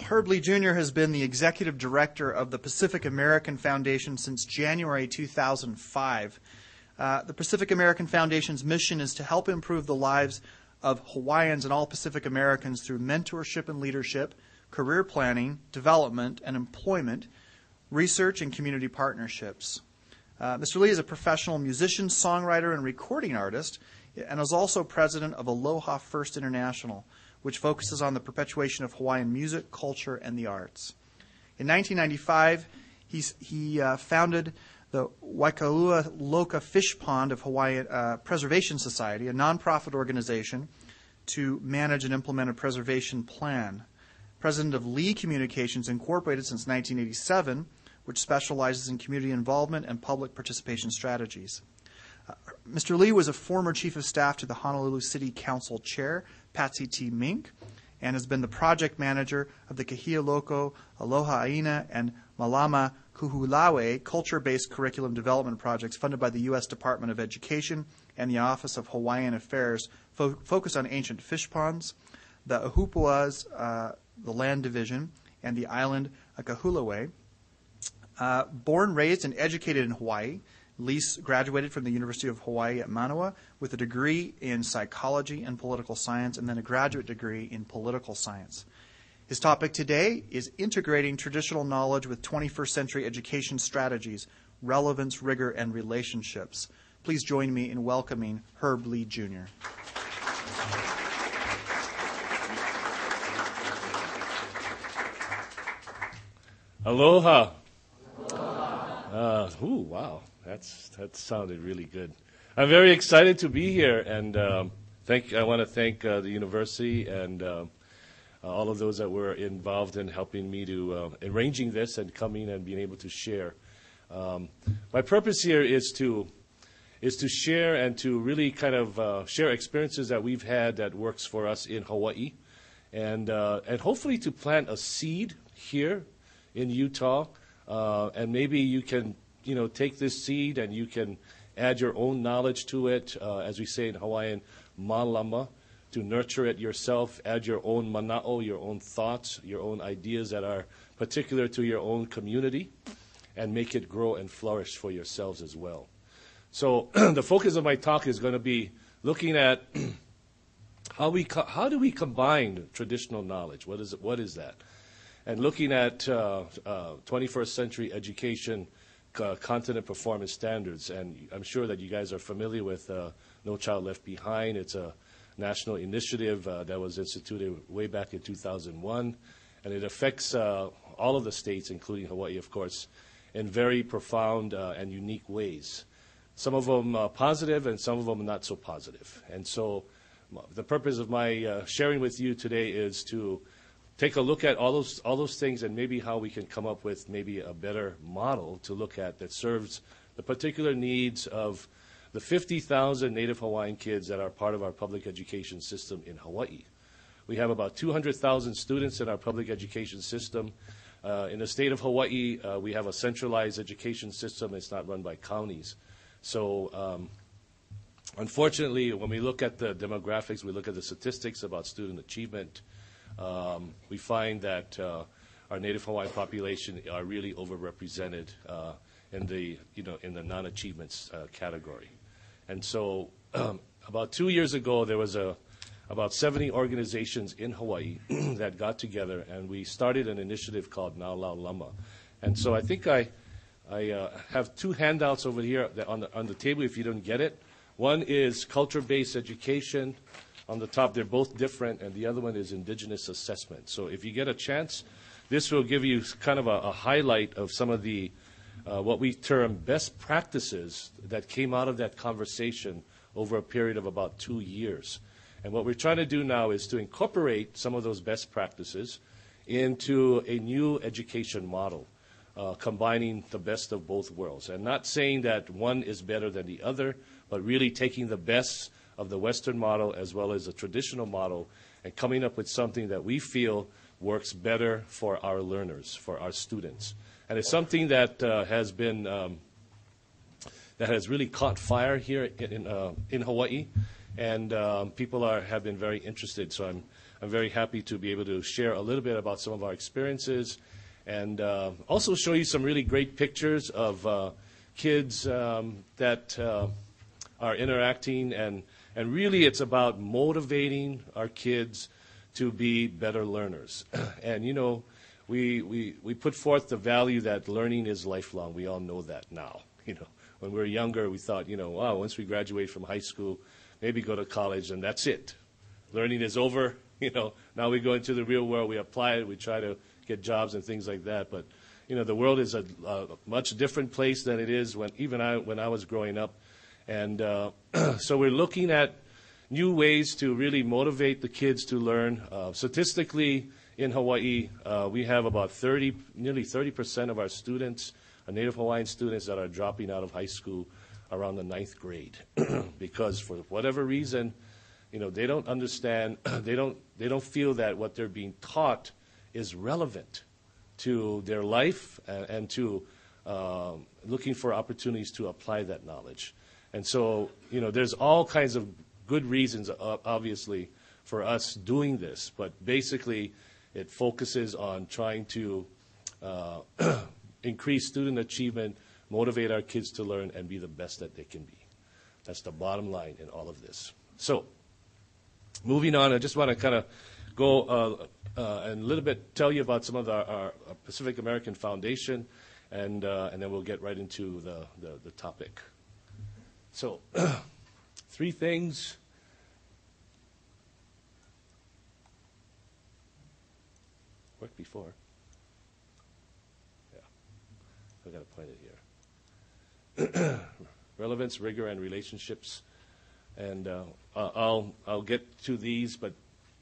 Herb Lee Jr. has been the executive director of the Pacific American Foundation since January 2005. Uh, the Pacific American Foundation's mission is to help improve the lives of Hawaiians and all Pacific Americans through mentorship and leadership, career planning, development, and employment, research, and community partnerships. Uh, Mr. Lee is a professional musician, songwriter, and recording artist, and is also president of Aloha First International, which focuses on the perpetuation of Hawaiian music, culture, and the arts. In 1995, he uh, founded the Waikalua Loko Fish Pond of Hawaii uh, Preservation Society, a nonprofit organization to manage and implement a preservation plan. President of Lee Communications Incorporated since 1987, which specializes in community involvement and public participation strategies. Uh, Mr. Lee was a former chief of staff to the Honolulu City Council chair, Patsy T. Mink, and has been the project manager of the Kahea Loko, Aloha Aina, and Malama Kaho'olawe culture-based curriculum development projects funded by the U.S. Department of Education and the Office of Hawaiian Affairs fo- focus on ancient fish ponds, the Ahupua'as, uh, the land division, and the island Kaho'olawe. Uh, born, raised, and educated in Hawaii, Lease graduated from the University of Hawaii at Manoa with a degree in psychology and political science and then a graduate degree in political science. His topic today is integrating traditional knowledge with 21st century education strategies, relevance, rigor, and relationships. Please join me in welcoming Herb Lee Jr. Aloha. Aloha. Uh, ooh, wow. That's that sounded really good. I'm very excited to be here, and um, thank. I want to thank uh, the university and uh, all of those that were involved in helping me to uh, arranging this and coming and being able to share. Um, my purpose here is to is to share and to really kind of uh, share experiences that we've had that works for us in Hawaii, and uh, and hopefully to plant a seed here in Utah, uh, and maybe you can you know, take this seed and you can add your own knowledge to it, uh, as we say in Hawaiian, malama, to nurture it yourself, add your own mana'o, your own thoughts, your own ideas that are particular to your own community, and make it grow and flourish for yourselves as well. So the focus of my talk is going to be looking at how we co- how do we combine traditional knowledge? What is it, what is that? And looking at uh, uh, 21st century education uh, continent performance standards. And I'm sure that you guys are familiar with uh, No Child Left Behind. It's a national initiative uh, that was instituted way back in 2001, and it affects uh, all of the states, including Hawaii, of course, in very profound uh, and unique ways. Some of them uh, positive, and some of them not so positive. And so, the purpose of my sharing with you today is to take a look at all those all those things and maybe how we can come up with maybe a better model to look at that serves the particular needs of the 50,000 Native Hawaiian kids that are part of our public education system in Hawaii. We have about 200,000 students in our public education system. Uh, in the state of Hawaii, uh, we have a centralized education system. It's not run by counties. So, um, unfortunately, when we look at the demographics, we look at the statistics about student achievement, um, we find that uh, our Native Hawaiian population are really overrepresented uh, in the you know in the non-achievements uh, category, and so um, about two years ago there was a about 70 organizations in Hawaii that got together and we started an initiative called Na Lau Lama, and so I think I I uh, have two handouts over here on the on the table if you don't get it. One is culture-based education on the top. They're both different, and the other one is indigenous assessment. So if you get a chance, this will give you kind of a, a highlight of some of the uh, what we term best practices that came out of that conversation over a period of about two years. And what we're trying to do now is to incorporate some of those best practices into a new education model, uh, combining the best of both worlds. And not saying that one is better than the other, but really taking the best of the Western model as well as the traditional model and coming up with something that we feel works better for our learners, for our students. And it's something that uh, has been um, that has really caught fire here in, uh, in Hawaii, and um, people are, have been very interested. So I'm, I'm very happy to be able to share a little bit about some of our experiences and uh, also show you some really great pictures of uh, kids um, that uh, are interacting. And, and really, it's about motivating our kids to be better learners. and, you know, we, we, we put forth the value that learning is lifelong. We all know that now. You know, when we were younger, we thought, you know, wow, once we graduate from high school, maybe go to college, and that's it. Learning is over. You know, now we go into the real world, we apply it, we try to get jobs and things like that. But you know, the world is a, a much different place than it is when even I when I was growing up, and uh, so we're looking at new ways to really motivate the kids to learn. Uh, statistically, in Hawaii, uh, we have about 30, nearly 30 percent of our students, our Native Hawaiian students, that are dropping out of high school around the ninth grade because for whatever reason, you know, they don't understand, they don't, they don't feel that what they're being taught is relevant to their life and, and to um, looking for opportunities to apply that knowledge. And so, you know, there's all kinds of good reasons, obviously, for us doing this, but basically, it focuses on trying to uh, increase student achievement motivate our kids to learn and be the best that they can be. That's the bottom line in all of this. So, moving on, I just want to kind of go uh, uh, and a little bit tell you about some of our, our Pacific American Foundation, and, uh, and then we'll get right into the, the, the topic. So, three things. Worked before. Yeah. I've got to point it here. relevance, rigor, and relationships. And uh, I'll, I'll get to these, but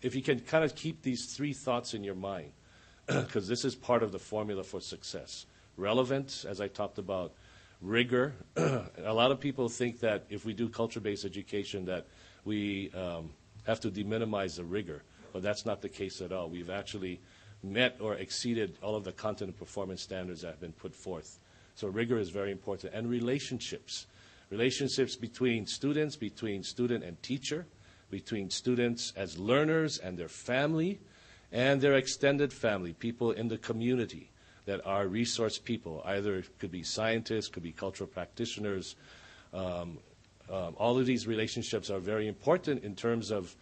if you can kind of keep these three thoughts in your mind, because this is part of the formula for success. Relevance, as I talked about, rigor. a lot of people think that if we do culture-based education that we um, have to deminimize the rigor, but that's not the case at all. We've actually met or exceeded all of the content and performance standards that have been put forth so rigor is very important. And relationships. Relationships between students, between student and teacher, between students as learners and their family, and their extended family, people in the community that are resource people. Either could be scientists, could be cultural practitioners. Um, um, all of these relationships are very important in terms of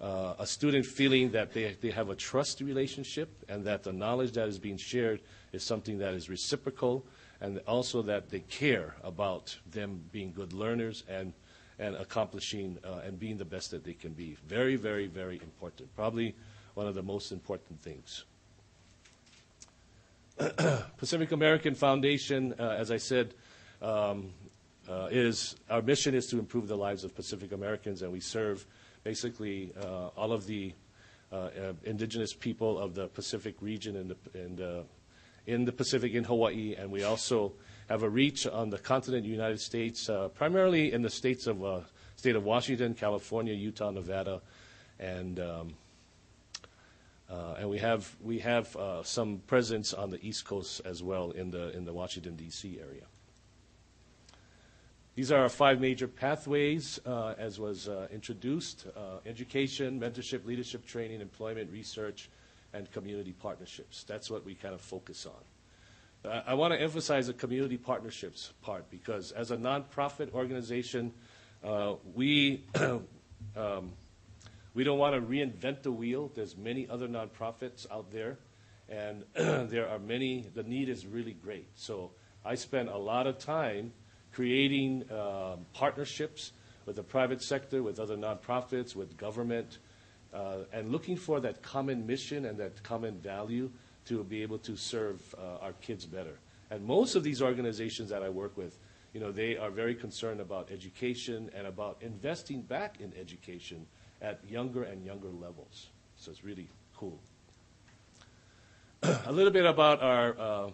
uh, a student feeling that they, they have a trust relationship and that the knowledge that is being shared is something that is reciprocal and also that they care about them being good learners and, and accomplishing uh, and being the best that they can be. Very, very, very important. Probably one of the most important things. Pacific American Foundation, uh, as I said, um, uh, is our mission is to improve the lives of Pacific Americans, and we serve basically uh, all of the uh, uh, indigenous people of the Pacific region and, the, and in the Pacific in Hawaii, and we also have a reach on the continent United States, uh, primarily in the states of uh, state of Washington, California, Utah, Nevada, and um, uh, and we have we have uh, some presence on the East Coast as well in the in the Washington D.C. area. These are our five major pathways, uh, as was uh, introduced: education, mentorship, leadership training, employment, research, and community partnerships. That's what we kind of focus on. I want to emphasize the community partnerships part because as a nonprofit organization, uh, we um, we don't want to reinvent the wheel. There's many other nonprofits out there, and there are many. The need is really great. So I spend a lot of time creating um, partnerships with the private sector, with other nonprofits, with government, uh, and looking for that common mission and that common value to be able to serve uh, our kids better. And most of these organizations that I work with, you know, they are very concerned about education and about investing back in education at younger and younger levels. So it's really cool. a little bit about our uh,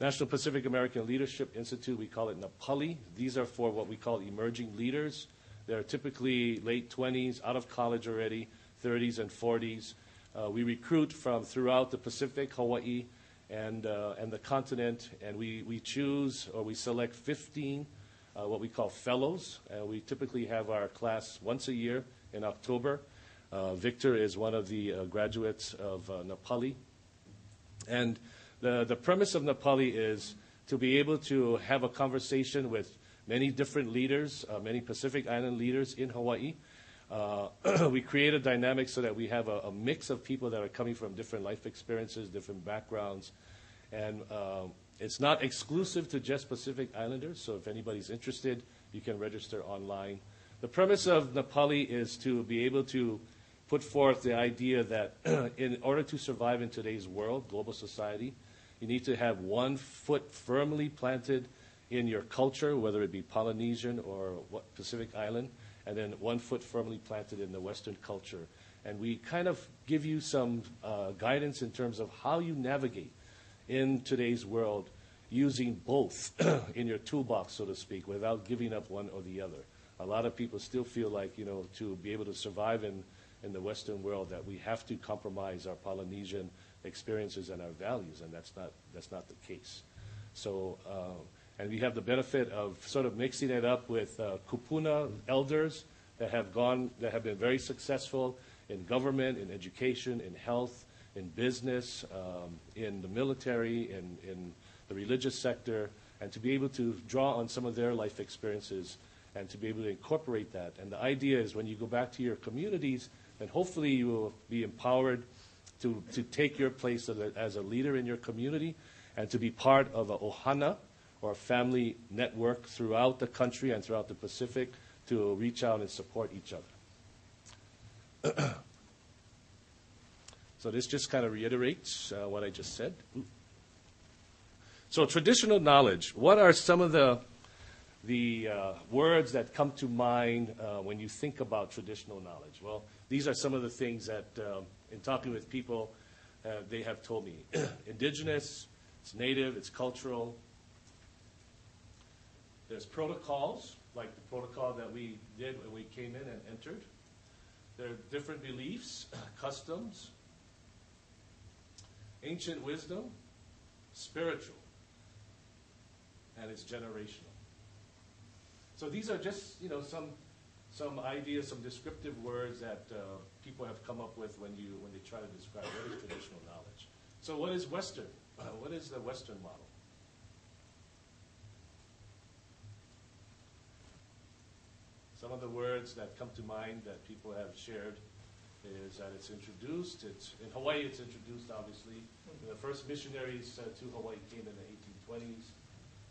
National Pacific American Leadership Institute. We call it NAPALI. These are for what we call emerging leaders. They're typically late 20s, out of college already, 30s and 40s. Uh, we recruit from throughout the Pacific, Hawaii, and, uh, and the continent, and we, we choose or we select 15 uh, what we call fellows. we typically have our class once a year in October. Uh, Victor is one of the uh, graduates of uh, NAPALI. And the, the premise of NAPALI is to be able to have a conversation with many different leaders, uh, many Pacific Island leaders in Hawaii. Uh, we create a dynamic so that we have a, a, mix of people that are coming from different life experiences, different backgrounds, and uh, it's not exclusive to just Pacific Islanders. So if anybody's interested, you can register online. The premise of NAPALI is to be able to put forth the idea that in order to survive in today's world, global society, you need to have one foot firmly planted in your culture, whether it be Polynesian or Pacific Island, and then one foot firmly planted in the Western culture. And we kind of give you some uh, guidance in terms of how you navigate in today's world using both in your toolbox, so to speak, without giving up one or the other. A lot of people still feel like, you know, to be able to survive in, in the Western world, that we have to compromise our Polynesian experiences and our values, and that's not, that's not the case. So, uh, and we have the benefit of sort of mixing it up with uh, kupuna elders that have gone, that have been very successful in government, in education, in health, in business, um, in the military, in, in the religious sector, and to be able to draw on some of their life experiences and to be able to incorporate that. And the idea is when you go back to your communities, then hopefully you will be empowered to, to take your place as a, as a leader in your community and to be part of a ohana, or a family network throughout the country and throughout the Pacific to reach out and support each other. so this just kind of reiterates uh, what I just said. So traditional knowledge. What are some of the the uh, words that come to mind uh, when you think about traditional knowledge? Well, these are some of the things that, um, in talking with people, uh, they have told me. Indigenous, it's native, it's cultural, there's protocols, like the protocol that we did when we came in and entered. There are different beliefs, customs, ancient wisdom, spiritual, and it's generational. So these are just, you know, some some ideas, some descriptive words that uh, people have come up with when you when they try to describe what is traditional knowledge. So what is Western? Uh, what is the Western model? Some of the words that come to mind that people have shared is that it's introduced. It's in Hawaii. It's introduced, obviously. The first missionaries uh, to Hawaii came in the 1820s,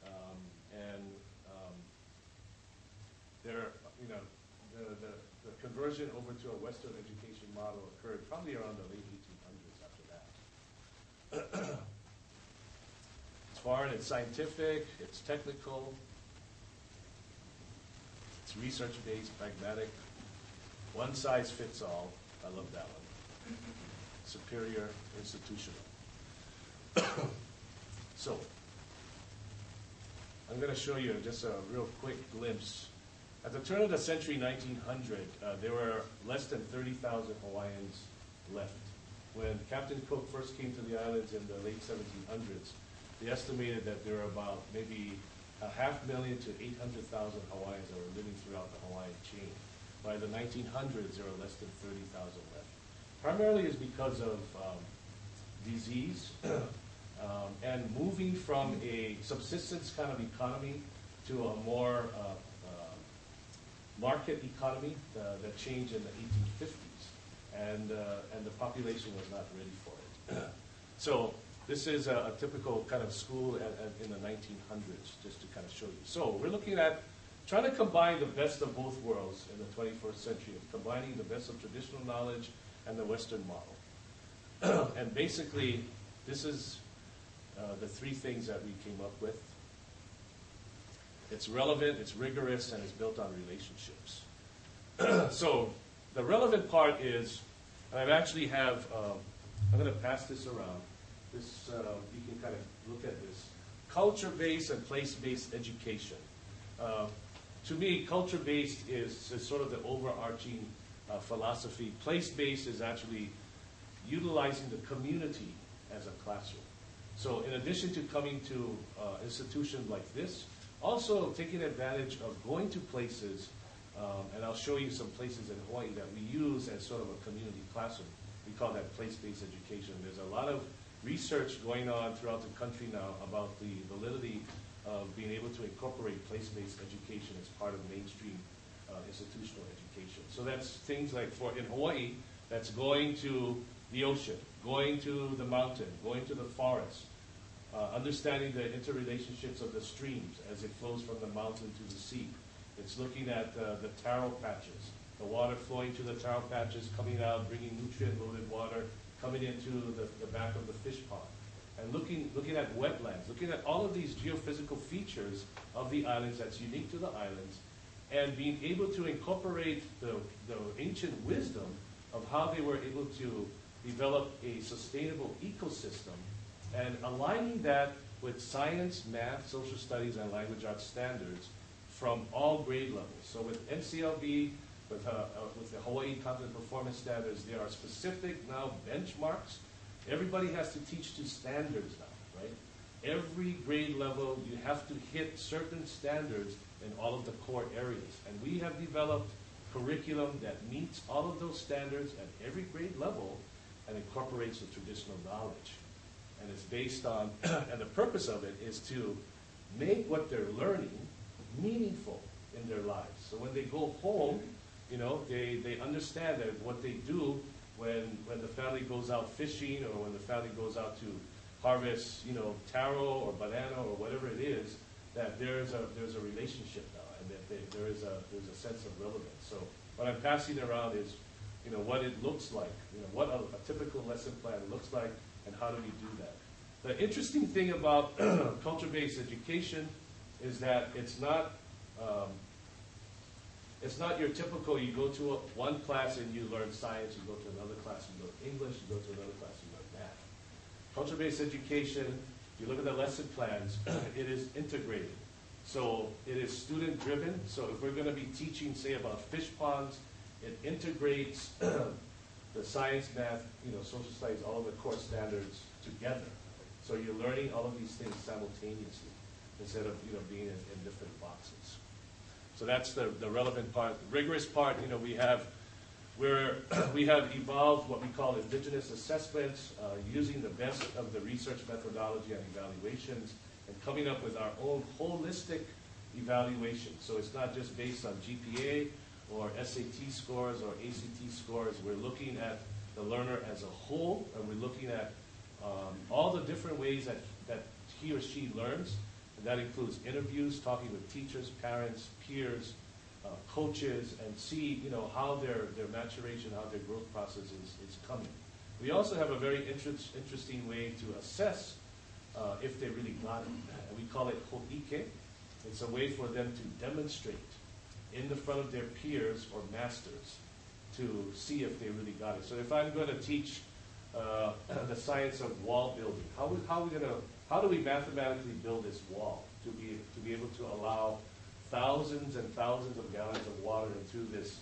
um, and um, there, you know, the, the, the, conversion over to a Western education model occurred probably around the late 1800s. After that, it's foreign. It's scientific. It's technical. Research-based, pragmatic, one size fits all. I love that one. Superior, institutional. so, I'm going to show you just a real quick glimpse. At the turn of the century, 1900, uh, there were less than 30,000 Hawaiians left. When Captain Cook first came to the islands in the late 1700s, they estimated that there were about maybe a half million to 800,000 Hawaiians that were living throughout the Hawaiian chain. By the 1900s, there were less than 30,000 left. Primarily is because of um, disease um, and moving from a subsistence kind of economy to a more uh, uh, market economy uh, that changed in the 1850s. And, uh, and the population was not ready for it. so this is a, a typical kind of school at, at, in the 1900s, just to kind of show you. So we're looking at trying to combine the best of both worlds in the 21st century, combining the best of traditional knowledge and the Western model. and basically, this is uh, the three things that we came up with. It's relevant, it's rigorous, and it's built on relationships. so the relevant part is, and I actually have, um, I'm going to pass this around this, uh, you can kind of look at this. Culture-based and place-based education. Uh, to me, culture-based is, is, sort of the overarching uh, philosophy. Place-based is actually utilizing the community as a classroom. So in addition to coming to uh, institutions like this, also taking advantage of going to places Um, and I'll show you some places in Hawaii that we use as sort of a community classroom. We call that place-based education. There's a lot of research going on throughout the country now about the validity of being able to incorporate place-based education as part of mainstream uh, institutional education. So that's things like for in Hawaii, that's going to the ocean, going to the mountain, going to the forest, uh, understanding the interrelationships of the streams as it flows from the mountain to the sea. It's looking at uh, the taro patches, the water flowing to the taro patches, coming out, bringing nutrient-loaded water, coming into the, the back of the fish pond. And looking, looking at wetlands, looking at all of these geophysical features of the islands that's unique to the islands, and being able to incorporate the, the ancient wisdom of how they were able to develop a sustainable ecosystem and aligning that with science, math, social studies, and language arts standards from all grade levels. So with NCLB, with, uh, uh, with the Hawaii Competent Performance Standards, there are specific now benchmarks. Everybody has to teach to standards now, right? Every grade level, you have to hit certain standards in all of the core areas. And we have developed curriculum that meets all of those standards at every grade level and incorporates the traditional knowledge. And it's based on, and the purpose of it is to make what they're learning meaningful in their lives. So when they go home, you know, they, they understand that what they do when, when the family goes out fishing or when the family goes out to harvest, you know, taro or banana or whatever it is, that there's a, there's a relationship now and that they, there is a, there's a sense of relevance. So what I'm passing around is, you know, what it looks like, you know, what a, a typical lesson plan looks like and how do we do that. The interesting thing about culture-based education is that it's not um, it's not your typical you go to a, one class and you learn science, you go to another class, you learn English, you go to another class, you learn math. Culture-based education, you look at the lesson plans, it is integrated. So it is student-driven. So if we're going to be teaching, say, about fish ponds, it integrates the science, math, you know, social studies, all of the core standards together. So you're learning all of these things simultaneously instead of you know being in, in different boxes. So that's the, the relevant part. The rigorous part, you know, we have where we have evolved what we call indigenous assessments, uh, using the best of the research methodology and evaluations, and coming up with our own holistic evaluation. So it's not just based on GPA or SAT scores or ACT scores. We're looking at the learner as a whole, and we're looking at um, all the different ways that, that he or she learns and that includes interviews, talking with teachers, parents, peers, uh, coaches, and see you know how their, their maturation, how their growth process is, is coming. We also have a very interest, interesting way to assess uh, if they really got it. We call it ho'ike. It's a way for them to demonstrate in the front of their peers or masters to see if they really got it. So if I'm going to teach uh, the science of wall building, how, how are we going to how do we mathematically build this wall to be, to be able to allow thousands and thousands of gallons of water into this,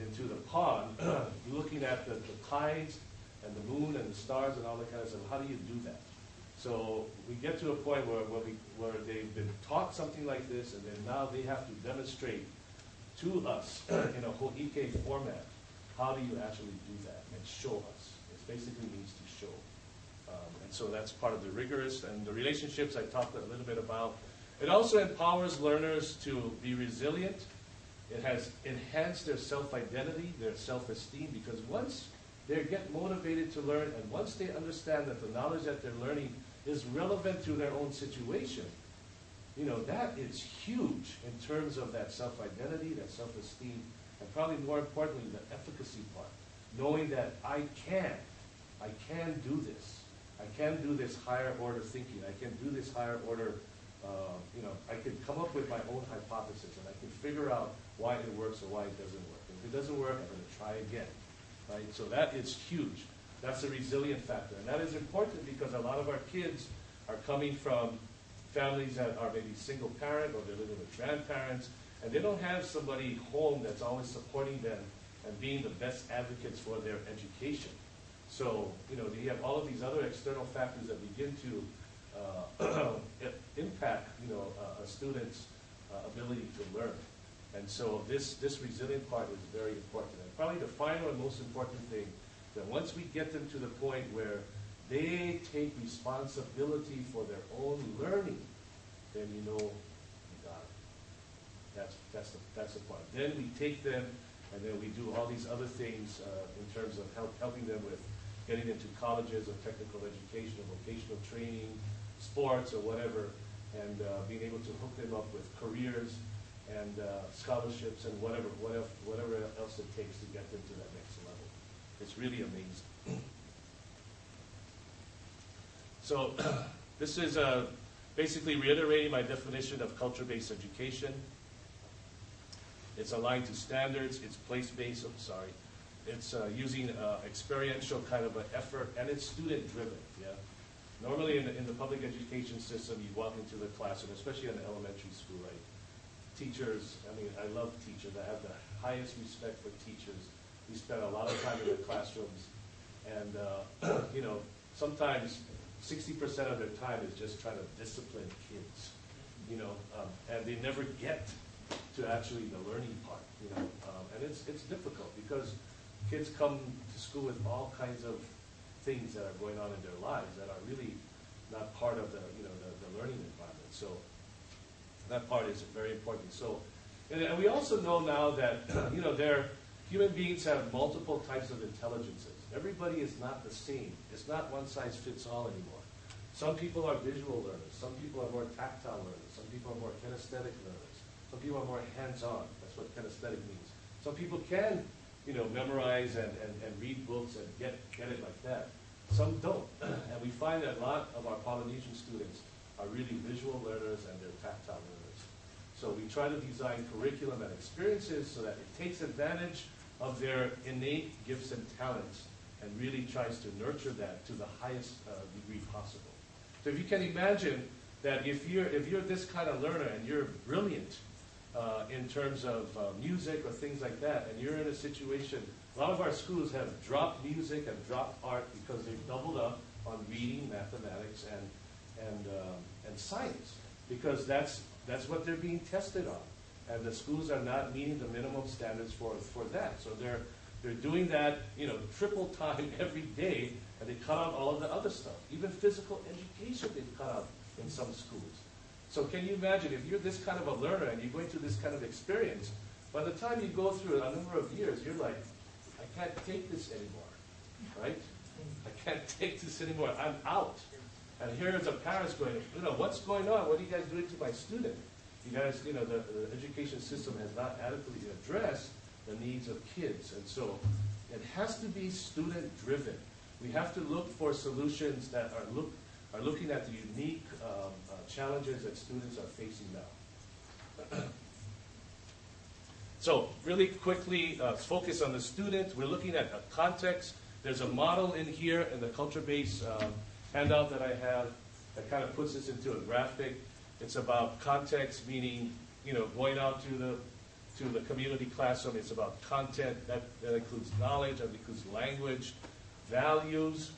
into the pond, looking at the, the tides and the moon and the stars and all that kind of stuff. How do you do that? So we get to a point where, where, we, where they've been taught something like this, and then now they have to demonstrate to us in a Ho'ike format, how do you actually do that and show us. It basically means to so that's part of the rigorous and the relationships I talked a little bit about. It also empowers learners to be resilient. It has enhanced their self-identity, their self-esteem, because once they get motivated to learn and once they understand that the knowledge that they're learning is relevant to their own situation, you know, that is huge in terms of that self-identity, that self-esteem, and probably more importantly, the efficacy part. Knowing that I can, I can do this. I can do this higher order thinking. I can do this higher order, uh, you know, I can come up with my own hypothesis and I can figure out why it works or why it doesn't work. If it doesn't work, I'm going to try again, right? So that is huge. That's a resilient factor. And that is important because a lot of our kids are coming from families that are maybe single parent or they're living with grandparents and they don't have somebody home that's always supporting them and being the best advocates for their education. So, you know, you have all of these other external factors that begin to uh, impact, you know, a student's uh, ability to learn. And so this, this resilient part is very important. And probably the final and most important thing, that once we get them to the point where they take responsibility for their own learning, then you know you got it. That's, that's, the, that's the part. Then we take them and then we do all these other things uh, in terms of help, helping them with getting into colleges or technical education or vocational training, sports or whatever, and uh, being able to hook them up with careers and uh, scholarships and whatever, whatever, whatever else it takes to get them to that next level. It's really amazing. So this is uh, basically reiterating my definition of culture-based education. It's aligned to standards, it's place-based, I'm sorry. It's uh, using uh, experiential kind of an effort, and it's student-driven, yeah? Normally in the, in the public education system, you walk into the classroom, especially in the elementary school, right? Teachers, I mean, I love teachers, I have the highest respect for teachers. We spend a lot of time in the classrooms, and, uh, you know, sometimes sixty percent of their time is just trying to discipline kids, you know, um, and they never get to actually the learning part, you know, um, and it's, it's difficult because kids come to school with all kinds of things that are going on in their lives that are really not part of the, you know, the, the learning environment. So that part is very important. So, and, and we also know now that, you know, there, human beings have multiple types of intelligences. Everybody is not the same. It's not one size fits all anymore. Some people are visual learners. Some people are more tactile learners. Some people are more kinesthetic learners. Some people are more hands-on. That's what kinesthetic means. Some people can, you know, memorize and, and, and read books and get, get it like that. Some don't. and we find that a lot of our Polynesian students are really visual learners and they're tactile learners. So we try to design curriculum and experiences so that it takes advantage of their innate gifts and talents and really tries to nurture that to the highest uh, degree possible. So if you can imagine that if you're, if you're this kind of learner and you're brilliant uh, in terms of uh, music or things like that, and you're in a situation, a lot of our schools have dropped music and dropped art because they've doubled up on reading, mathematics, and, and, um, and science, because that's, that's what they're being tested on. And the schools are not meeting the minimum standards for, for that. So they're, they're doing that, you know, triple time every day, and they cut out all of the other stuff. Even physical education they've cut out in some schools. So can you imagine if you're this kind of a learner and you're going through this kind of experience, by the time you go through a number of years, you're like, I can't take this anymore, right? I can't take this anymore. I'm out. And here is a parents going, you know, what's going on? What are you guys doing to my student? You guys, you know, the, the education system has not adequately addressed the needs of kids. And so it has to be student driven. We have to look for solutions that are, look, are looking at the unique um, challenges that students are facing now. so really quickly, uh, focus on the student. We're looking at a context. There's a model in here in the culture-based um, handout that I have that kind of puts this into a graphic. It's about context, meaning, you know, going out to the to the community classroom. It's about content that, that includes knowledge, that includes language, values,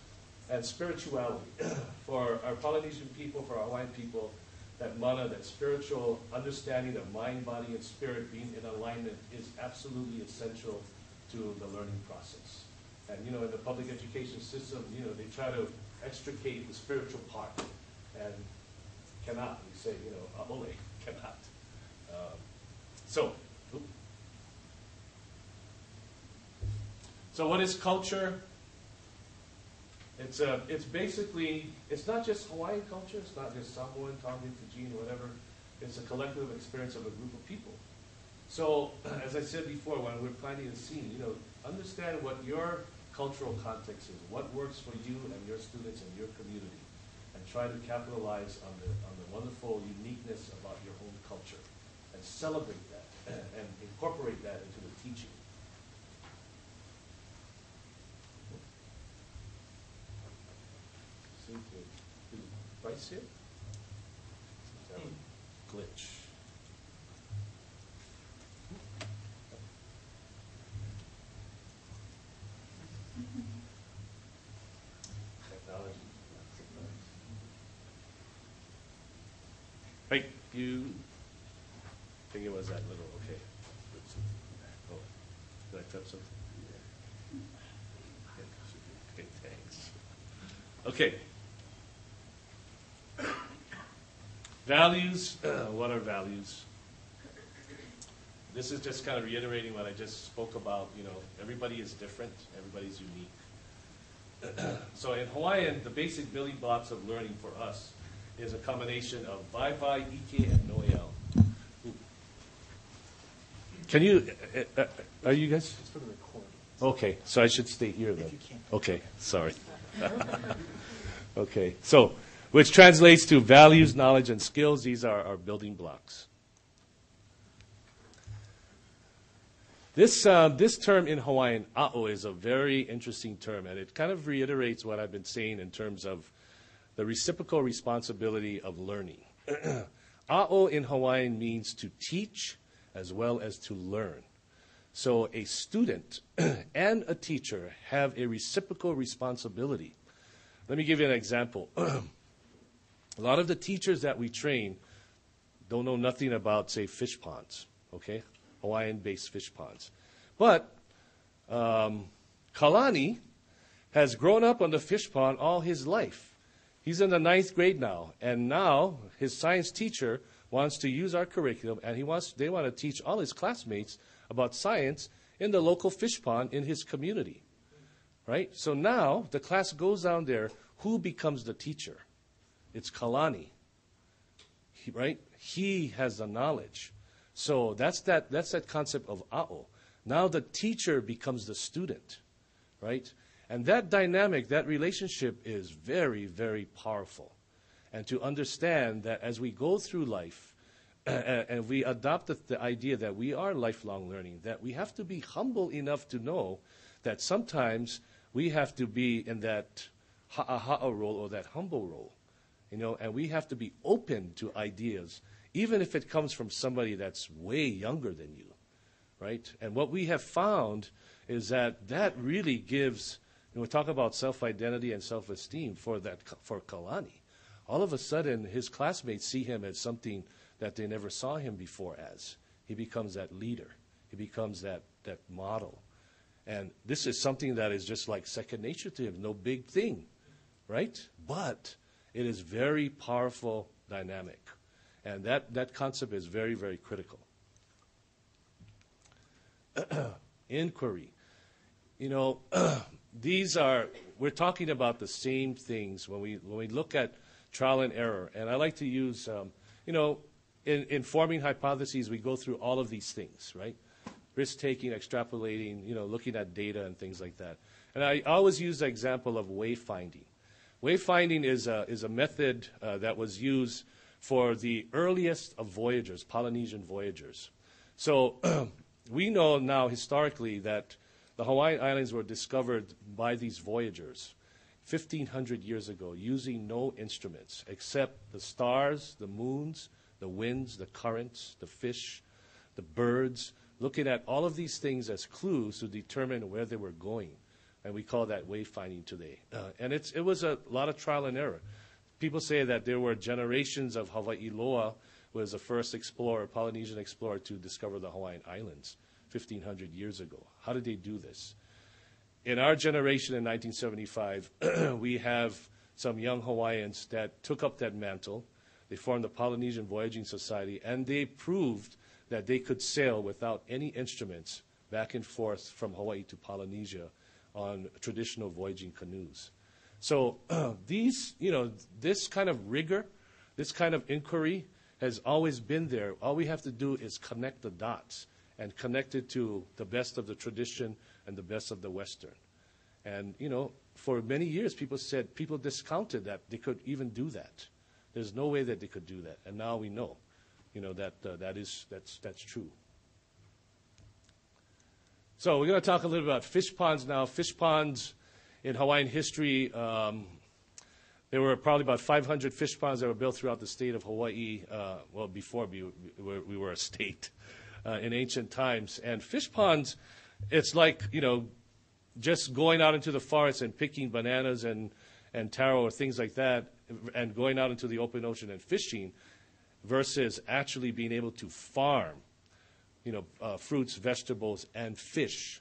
and spirituality. for our Polynesian people, for our Hawaiian people, that mana, that spiritual understanding of mind, body, and spirit being in alignment is absolutely essential to the learning process. And you know, in the public education system, you know, they try to extricate the spiritual part, and cannot. We say, you know, a'ole, cannot. Um, so, so what is culture? It's, a, it's basically, it's not just Hawaiian culture, it's not just Samoan, Tongan, Fijian, or whatever. It's a collective experience of a group of people. So, as I said before, when we're planning a scene, you know, understand what your cultural context is, what works for you and your students and your community, and try to capitalize on the, on the wonderful uniqueness about your own culture, and celebrate that, and incorporate that into the teaching. Seem to, is Bryce here? Seems to have a glitch. Technology. Right, you, I think it was that little, okay. Oh, did I touch something? Okay, thanks. Okay. Values. what are values? This is just kind of reiterating what I just spoke about. You know, everybody is different. Everybody's unique. so in Hawaiian, the basic building blocks of learning for us is a combination of vai vai, ike, and noel. Can you, uh, uh, are you guys? It's for the recording. Okay, so I should stay here then. If you can. Okay, sorry. okay, so, which translates to values, knowledge, and skills. These are our building blocks. This, uh, this term in Hawaiian, a'o, is a very interesting term, and it kind of reiterates what I've been saying in terms of the reciprocal responsibility of learning. a'o in Hawaiian means to teach as well as to learn. So a student and a teacher have a reciprocal responsibility. Let me give you an example. a lot of the teachers that we train don't know nothing about, say, fish ponds, okay? Hawaiian based fish ponds. But um, Kalani has grown up on the fish pond all his life. He's in the ninth grade now, and now his science teacher wants to use our curriculum, and he wants, they want to teach all his classmates about science in the local fish pond in his community. Right? So now the class goes down there. Who becomes the teacher? It's Kalani. He, right? He has the knowledge. So that's that, that's that concept of a'o. Now the teacher becomes the student. Right? And that dynamic, that relationship is very, very powerful and to understand that as we go through life and we adopt the, idea that we are lifelong learning, that we have to be humble enough to know that sometimes we have to be in that ha'a role or that humble role, you know, and we have to be open to ideas, even if it comes from somebody that's way younger than you, right? And what we have found is that that really gives, and we talk about self-identity and self-esteem for that for Kalani all of a sudden his classmates see him as something that they never saw him before as. He becomes that leader. He becomes that, that model. And this is something that is just like second nature to him, no big thing, right? But it is very powerful dynamic. And that, that concept is very, very critical. Inquiry. You know, these are, we're talking about the same things when we, when we look at trial and error. And I like to use, um, you know, in, in forming hypotheses, we go through all of these things, right? Risk taking, extrapolating, you know, looking at data and things like that. And I always use the example of wayfinding. Wayfinding is a, is a method uh, that was used for the earliest of voyagers, Polynesian voyagers. So we know now historically that the Hawaiian Islands were discovered by these voyagers. 1,500 years ago using no instruments except the stars, the moons, the winds, the currents, the fish, the birds, looking at all of these things as clues to determine where they were going. And we call that wayfinding today. Uh, and it's, it was a lot of trial and error. People say that there were generations of Hawaii Loa was the first explorer, Polynesian explorer, to discover the Hawaiian Islands 1,500 years ago. How did they do this? in our generation in 1975, we have some young Hawaiians that took up that mantle. They formed the Polynesian Voyaging Society, and they proved that they could sail without any instruments back and forth from Hawaii to Polynesia on traditional voyaging canoes. So these, you know, this kind of rigor, this kind of inquiry has always been there. All we have to do is connect the dots and connect it to the best of the tradition and the best of the Western. And, you know, for many years, people said, people discounted that they could even do that. There's no way that they could do that. And now we know, you know, that uh, that is, that's, that's true. So we're going to talk a little bit about fish ponds now. Fish ponds in Hawaiian history, um, there were probably about 500 fish ponds that were built throughout the state of Hawaii, uh, well, before we, we, we, were a state uh, in ancient times. And fish ponds it's like, you know, just going out into the forest and picking bananas and, and taro or things like that and going out into the open ocean and fishing versus actually being able to farm, you know, uh, fruits, vegetables, and fish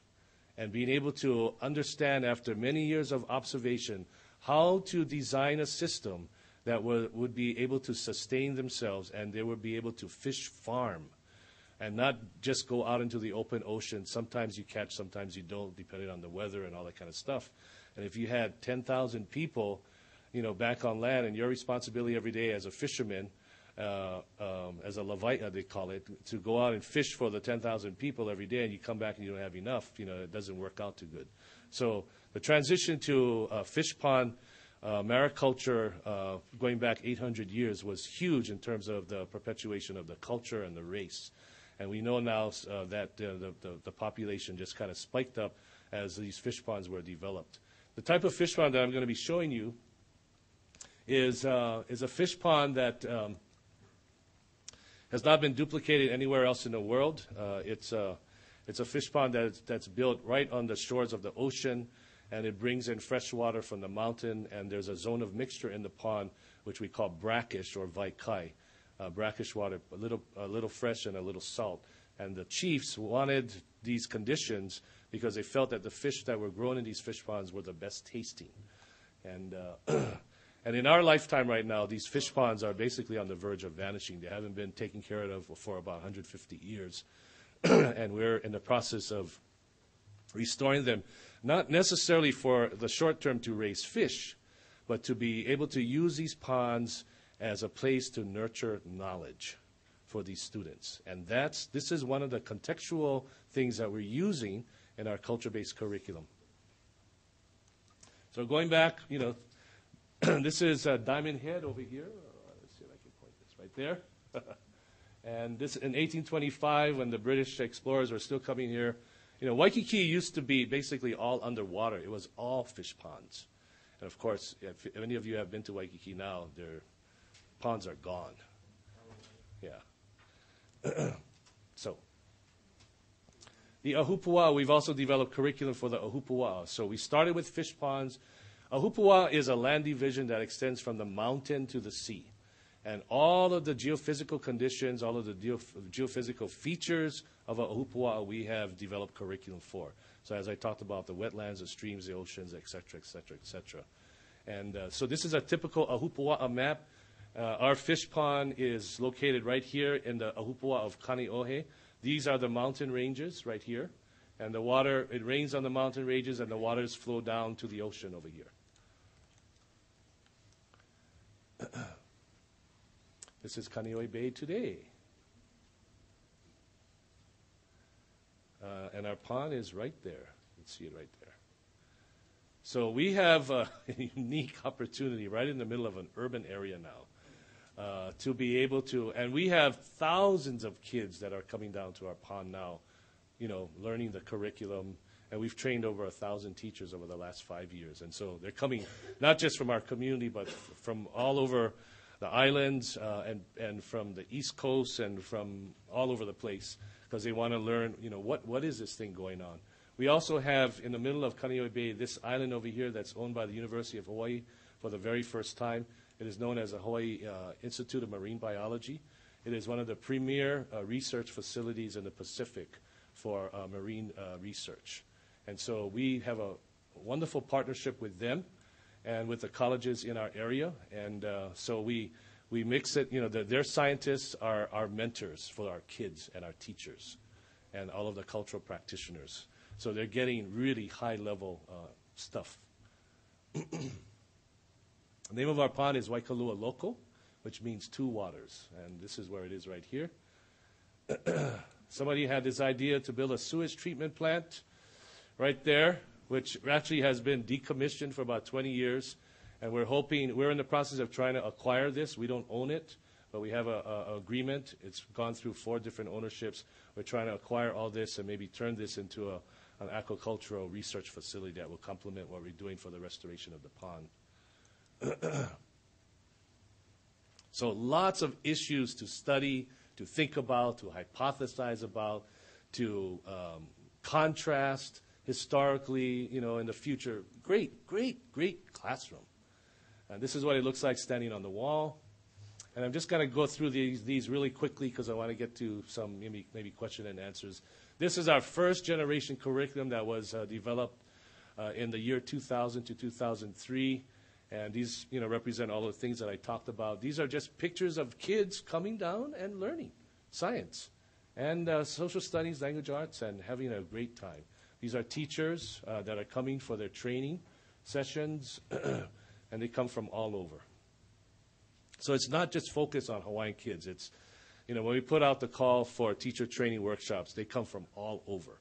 and being able to understand after many years of observation how to design a system that would, would be able to sustain themselves and they would be able to fish farm and not just go out into the open ocean. Sometimes you catch, sometimes you don't, depending on the weather and all that kind of stuff. And if you had 10,000 people, you know, back on land, and your responsibility every day as a fisherman, uh, um, as a levite, uh, they call it, to go out and fish for the 10,000 people every day, and you come back and you don't have enough, you know, it doesn't work out too good. So the transition to uh, fish pond uh, mariculture uh, going back 800 years was huge in terms of the perpetuation of the culture and the race. And we know now uh, that the, the, the, population just kind of spiked up as these fish ponds were developed. The type of fish pond that I'm going to be showing you is, uh, is a fish pond that um, has not been duplicated anywhere else in the world. Uh, it's, a, it's a fish pond that's, that's built right on the shores of the ocean, and it brings in fresh water from the mountain, and there's a zone of mixture in the pond, which we call brackish or waikai uh, brackish water, a little, a little fresh and a little salt. And the chiefs wanted these conditions because they felt that the fish that were grown in these fish ponds were the best tasting. And, uh, and in our lifetime right now, these fish ponds are basically on the verge of vanishing. They haven't been taken care of for about 150 years. and we're in the process of restoring them, not necessarily for the short term to raise fish, but to be able to use these ponds as a place to nurture knowledge for these students. And that's, this is one of the contextual things that we're using in our culture-based curriculum. So going back, you know, this is Diamond Head over here. Uh, let's see if I can point this right there. and this in 1825, when the British explorers were still coming here, you know, Waikiki used to be basically all underwater. It was all fish ponds. And of course, if any of you have been to Waikiki now, they're ponds are gone. Yeah. so, the Ahupua'a, we've also developed curriculum for the Ahupua'a. So we started with fish ponds. Ahupua'a is a land division that extends from the mountain to the sea. And all of the geophysical conditions, all of the geophysical features of Ahupua'a, we have developed curriculum for. So as I talked about, the wetlands, the streams, the oceans, et cetera, et cetera, et cetera. And uh, so this is a typical Ahupua'a map. Uh, our fish pond is located right here in the Ahupua'a of Kaneohe. These are the mountain ranges right here. And the water, it rains on the mountain ranges and the waters flow down to the ocean over here. this is Kaneohe Bay today. Uh, and our pond is right there. You can see it right there. So we have a unique opportunity right in the middle of an urban area now uh, to be able to, and we have thousands of kids that are coming down to our pond now, you know, learning the curriculum, and we've trained over a thousand teachers over the last five years. And so they're coming not just from our community, but from all over the islands uh, and, and from the East Coast and from all over the place because they want to learn, you know, what, what is this thing going on. We also have in the middle of Kaneohe Bay this island over here that's owned by the University of Hawaii for the very first time. It is known as the Hawaii uh, Institute of Marine Biology. It is one of the premier uh, research facilities in the Pacific for uh, marine uh, research. And so we have a wonderful partnership with them and with the colleges in our area. And uh, so we, we mix it, you know, the, their scientists are our mentors for our kids and our teachers and all of the cultural practitioners. So they're getting really high level uh, stuff. The name of our pond is Waikalua Loko, which means two waters. And this is where it is right here. Somebody had this idea to build a sewage treatment plant right there, which actually has been decommissioned for about 20 years. And we're hoping, we're in the process of trying to acquire this. We don't own it, but we have an agreement. It's gone through four different ownerships. We're trying to acquire all this and maybe turn this into a, an aquacultural research facility that will complement what we're doing for the restoration of the pond. so lots of issues to study, to think about, to hypothesize about, to um, contrast historically, you know, in the future. Great, great, great classroom. And this is what it looks like standing on the wall. And I'm just going to go through these, these really quickly because I want to get to some maybe, maybe question and answers. This is our first generation curriculum that was uh, developed uh, in the year 2000 to 2003. And these you know, represent all the things that I talked about. These are just pictures of kids coming down and learning science and uh, social studies, language arts, and having a great time. These are teachers uh, that are coming for their training sessions, and they come from all over. So it's not just focused on Hawaiian kids. It's, you know, when we put out the call for teacher training workshops, they come from all over.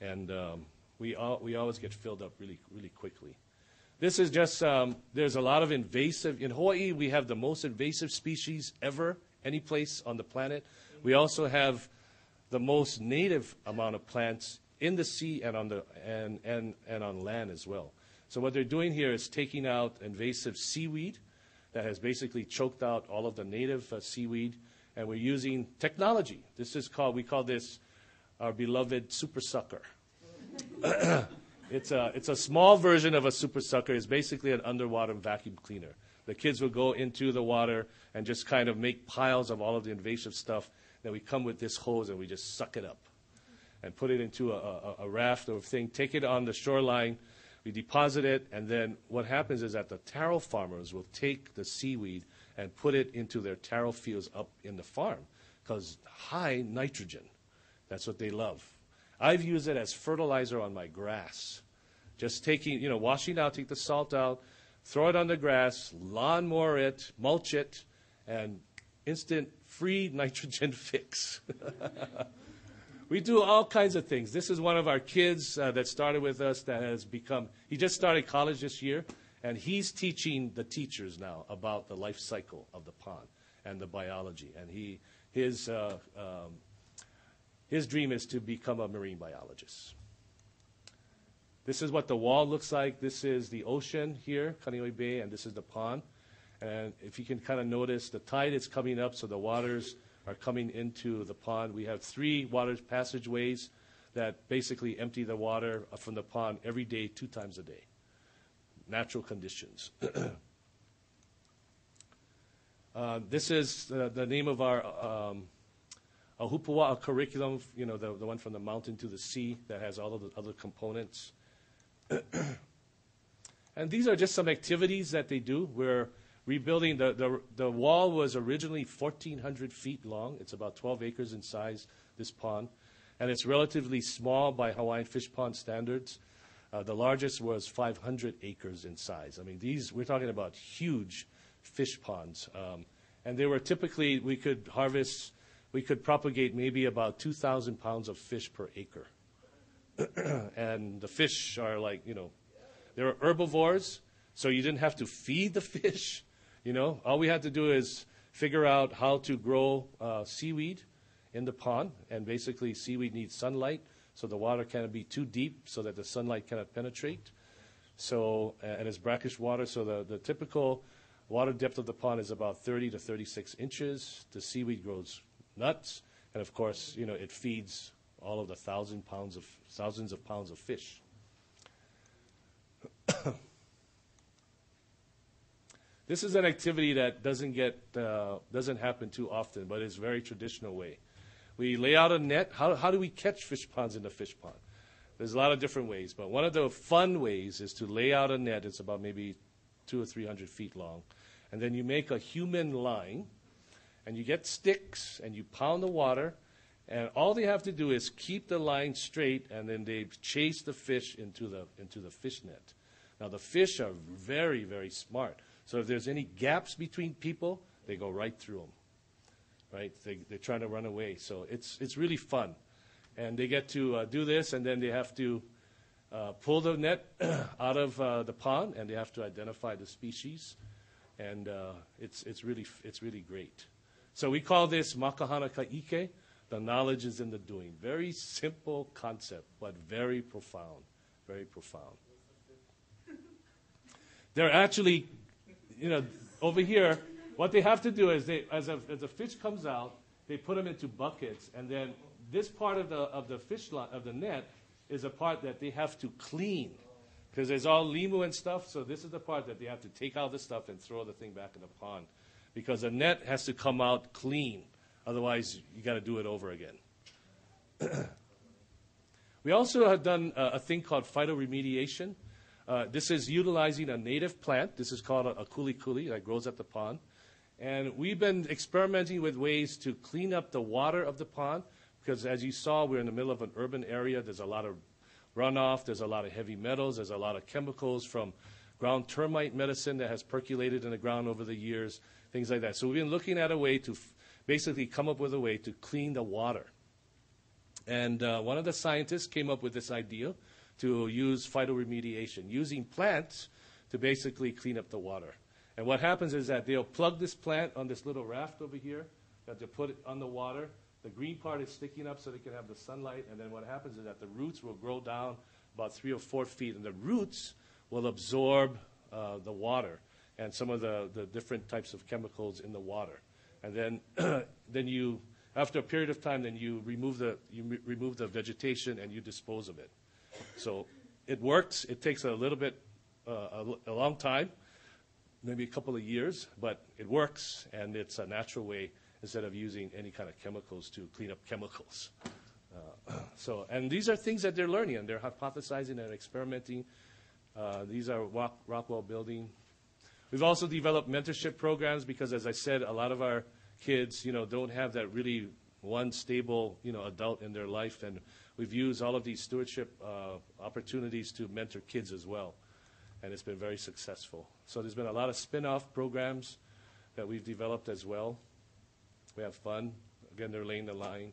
And um, we, all, we always get filled up really, really quickly. This is just, um, there's a lot of invasive, in Hawaii, we have the most invasive species ever, any place on the planet. We also have the most native amount of plants in the sea and on, the, and, and, and on land as well. So what they're doing here is taking out invasive seaweed that has basically choked out all of the native uh, seaweed, and we're using technology. This is called, we call this our beloved super sucker. it's, a, it's a small version of a super sucker. It's basically an underwater vacuum cleaner. The kids will go into the water and just kind of make piles of all of the invasive stuff. Then we come with this hose and we just suck it up and put it into a, a, a raft or thing, take it on the shoreline, we deposit it, and then what happens is that the taro farmers will take the seaweed and put it into their taro fields up in the farm because high nitrogen. That's what they love. I've used it as fertilizer on my grass. Just taking, you know, washing out, take the salt out, throw it on the grass, lawnmower it, mulch it, and instant free nitrogen fix. we do all kinds of things. This is one of our kids uh, that started with us that has become, he just started college this year, and he's teaching the teachers now about the life cycle of the pond and the biology. And he, his, uh, um, his dream is to become a marine biologist. This is what the wall looks like. This is the ocean here, Kaneohe Bay, and this is the pond. And if you can kind of notice, the tide is coming up, so the water's are coming into the pond. We have three water passageways that basically empty the water from the pond every day, two times a day. Natural conditions. uh, this is uh, the name of our um, Ahupua'a curriculum, you know, the, the one from the mountain to the sea that has all of the other components. and these are just some activities that they do where rebuilding the, the, the wall was originally 1,400 feet long. It's about 12 acres in size, this pond. And it's relatively small by Hawaiian fish pond standards. Uh, the largest was 500 acres in size. I mean, these, we're talking about huge fish ponds. Um, and they were typically, we could harvest, we could propagate maybe about 2,000 pounds of fish per acre. and the fish are like, you know, they're herbivores, so you didn't have to feed the fish. You know, all we had to do is figure out how to grow uh, seaweed in the pond, and basically seaweed needs sunlight, so the water cannot be too deep so that the sunlight cannot penetrate. So, and it's brackish water, so the, the typical water depth of the pond is about 30 to 36 inches. The seaweed grows nuts, and of course, you know, it feeds all of the thousand pounds of thousands of pounds of fish. This is an activity that doesn't get uh, doesn't happen too often, but it's a very traditional way. We lay out a net. How, how do we catch fish ponds in the fish pond? There's a lot of different ways, but one of the fun ways is to lay out a net. It's about maybe two or three hundred feet long, and then you make a human line, and you get sticks and you pound the water, and all they have to do is keep the line straight, and then they chase the fish into the into the fish net. Now the fish are very very smart. So if there's any gaps between people, they go right through them. Right? They, they're trying to run away. So it's, it's really fun. And they get to uh, do this, and then they have to uh, pull the net out of uh, the pond, and they have to identify the species. And uh, it's, it's, really, it's really great. So we call this makahana ka'ike. The knowledge is in the doing. Very simple concept, but very profound. Very profound. They're actually you know, over here, what they have to do is they, as a, as a fish comes out, they put them into buckets, and then this part of the, of the fish line, of the net is a part that they have to clean because there's all limu and stuff. So this is the part that they have to take out the stuff and throw the thing back in the pond because the net has to come out clean. Otherwise, you got to do it over again. we also have done uh, a thing called phytoremediation. Uh, this is utilizing a native plant. This is called a, a kuli kuli that grows at the pond. And we've been experimenting with ways to clean up the water of the pond because, as you saw, we're in the middle of an urban area. There's a lot of runoff, there's a lot of heavy metals, there's a lot of chemicals from ground termite medicine that has percolated in the ground over the years, things like that. So we've been looking at a way to basically come up with a way to clean the water. And uh, one of the scientists came up with this idea to use phytoremediation, using plants to basically clean up the water. And what happens is that they'll plug this plant on this little raft over here that they put it on the water. The green part is sticking up so they can have the sunlight. And then what happens is that the roots will grow down about three or four feet, and the roots will absorb uh, the water and some of the, the different types of chemicals in the water. And then, then you, after a period of time, then you remove the, you re- remove the vegetation and you dispose of it. So it works. It takes a little bit, uh, a, a long time maybe a couple of years, but it works, and it's a natural way instead of using any kind of chemicals to clean up chemicals. Uh, so, and these are things that they're learning, and they're hypothesizing and experimenting. Uh, these are rock, Rockwell building. We've also developed mentorship programs because, as I said, a lot of our kids, you know, don't have that really one stable, you know, adult in their life, and we've used all of these stewardship uh, opportunities to mentor kids as well and it's been very successful. So there's been a lot of spin-off programs that we've developed as well. We have fun. Again, they're laying the line.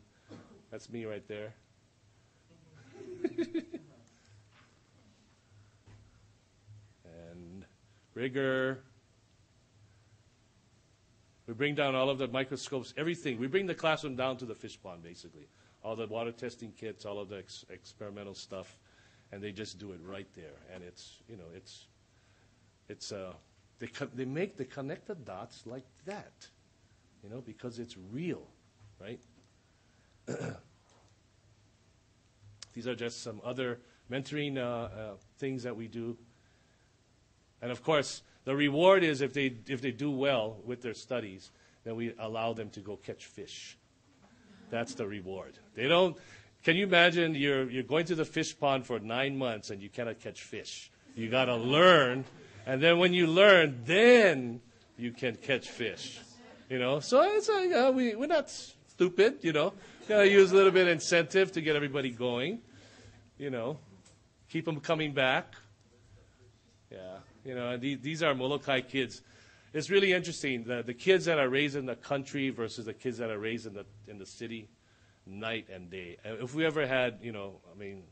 That's me right there. and rigor. We bring down all of the microscopes, everything. We bring the classroom down to the fish pond, basically. All the water testing kits, all of the ex- experimental stuff and they just do it right there. And it's, you know, it's, it's, uh, they, co- they make, the connected dots like that, you know, because it's real, right? These are just some other mentoring uh, uh, things that we do. And of course, the reward is if they, if they do well with their studies, then we allow them to go catch fish. That's the reward. They don't, can you imagine you're, you're going to the fish pond for nine months and you cannot catch fish? You got to learn. And then when you learn, then you can catch fish. You know, so it's like, uh, we, we're not stupid, you know. Got to use a little bit of incentive to get everybody going. You know, keep them coming back. Yeah, you know, these, these are Molokai kids. It's really interesting. The, the kids that are raised in the country versus the kids that are raised in the, in the city night and day. If we ever had, you know, I mean,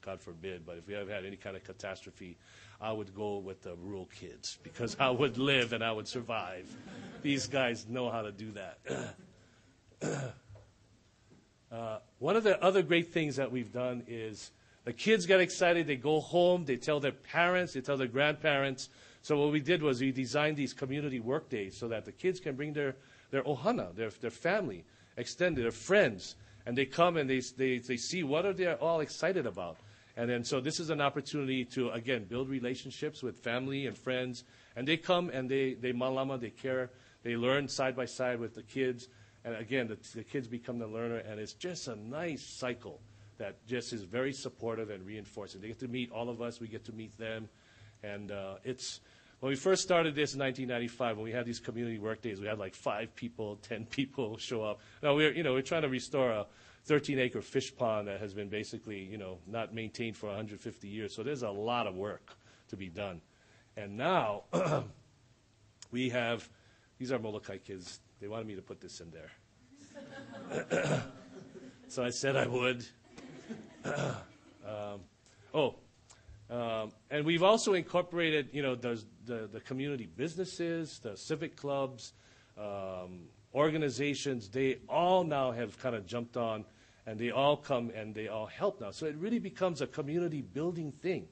God forbid, but if we ever had any kind of catastrophe, I would go with the rural kids because I would live and I would survive. These guys know how to do that. uh, one of the other great things that we've done is the kids get excited, they go home, they tell their parents, they tell their grandparents. So what we did was we designed these community work days so that the kids can bring their, their ohana, their, their family, extended, their friends, and they come and they, they, they see what are they all excited about. And then so this is an opportunity to, again, build relationships with family and friends. And they come and they, they malama, they care, they learn side by side with the kids. And again, the, the kids become the learner. And it's just a nice cycle that just is very supportive and reinforcing. They get to meet all of us, we get to meet them. And uh, it's, when we first started this in 1995, when we had these community work days, we had like five people, ten people show up. Now we're, you know, we're trying to restore a 13-acre fish pond that has been basically, you know, not maintained for 150 years. So there's a lot of work to be done. And now we have, these are Molokai kids. They wanted me to put this in there. so I said I would. um, oh, um, and we've also incorporated, you know, the, the, the community businesses, the civic clubs, um, organizations. They all now have kind of jumped on, and they all come and they all help now. So it really becomes a community building thing,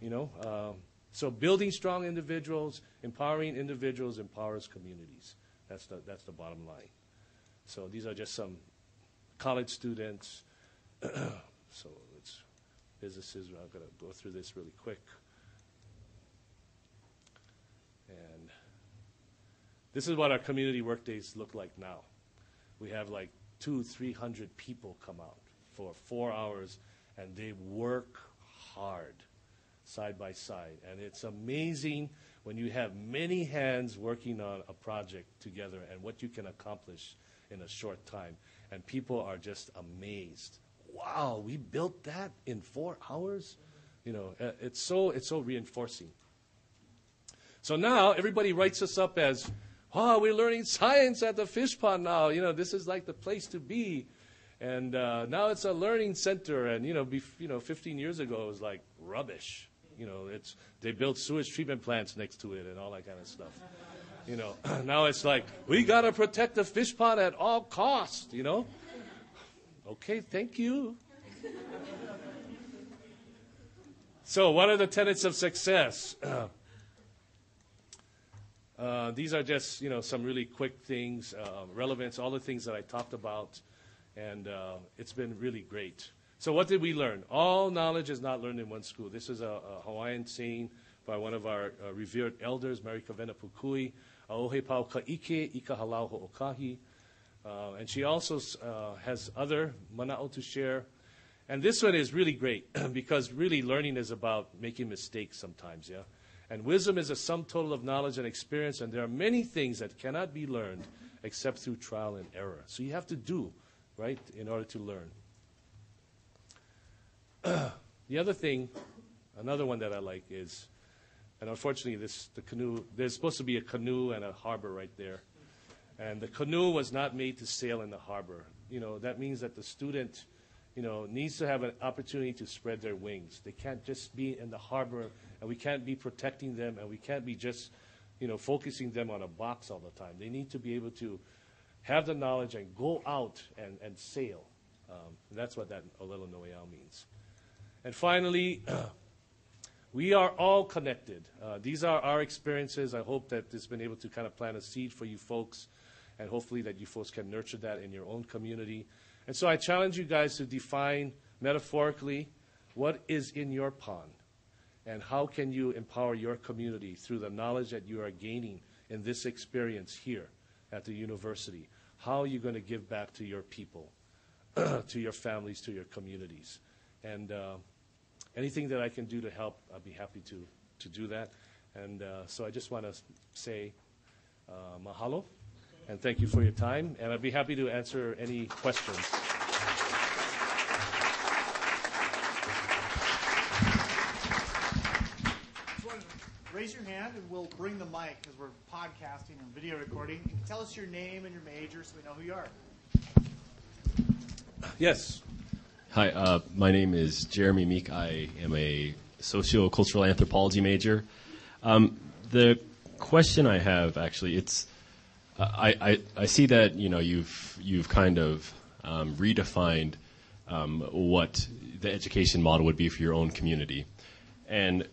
you know. Um, so building strong individuals, empowering individuals, empowers communities. That's the that's the bottom line. So these are just some college students. so businesses. I'm going to go through this really quick. And This is what our community work days look like now. We have like two, three hundred people come out for four hours, and they work hard side by side. And it's amazing when you have many hands working on a project together and what you can accomplish in a short time. And people are just amazed. Wow, we built that in four hours? You know, uh, it's so, it's so reinforcing. So now everybody writes us up as, oh, we're learning science at the fish pond now. You know, this is like the place to be. And uh, now it's a learning center. And, you know, bef- you know, 15 years ago, it was like rubbish. You know, it's, they built sewage treatment plants next to it and all that kind of stuff. You know, now it's like, we got to protect the fish pond at all costs, you know? Okay, thank you. so, what are the tenets of success? Uh, these are just, you know, some really quick things, uh, relevance, all the things that I talked about, and uh, it's been really great. So, what did we learn? All knowledge is not learned in one school. This is a, a Hawaiian saying by one of our uh, revered elders, Mary Kawena Pukui, A'ohe pau ka ike, ika halau ho'okahi. Uh, and she also uh, has other mana'o to share. And this one is really great because really learning is about making mistakes sometimes, yeah? And wisdom is a sum total of knowledge and experience, and there are many things that cannot be learned except through trial and error. So you have to do, right, in order to learn. the other thing, another one that I like is, and unfortunately, this the canoe. There's supposed to be a canoe and a harbor right there, and the canoe was not made to sail in the harbor. You know that means that the student, you know, needs to have an opportunity to spread their wings. They can't just be in the harbor, and we can't be protecting them, and we can't be just, you know, focusing them on a box all the time. They need to be able to have the knowledge and go out and, and sail. Um, and that's what that Olelo No'eau means. And finally, we are all connected. Uh, these are our experiences. I hope that this has been able to kind of plant a seed for you folks, and hopefully that you folks can nurture that in your own community. And so I challenge you guys to define metaphorically what is in your pond, and how can you empower your community through the knowledge that you are gaining in this experience here at the university. How are you going to give back to your people, to your families, to your communities? And uh, anything that I can do to help, I'll be happy to, to do that. And uh, so I just want to say uh, mahalo and thank you for your time. And I'd be happy to answer any questions. Raise your hand and we'll bring the mic because we're podcasting and video recording. You can tell us your name and your major so we know who you are. Yes. Hi, uh, my name is Jeremy Meek. I am a sociocultural anthropology major. Um, the question I have actually, it's I, I, I see that you know you've you've kind of um, redefined um, what the education model would be for your own community, and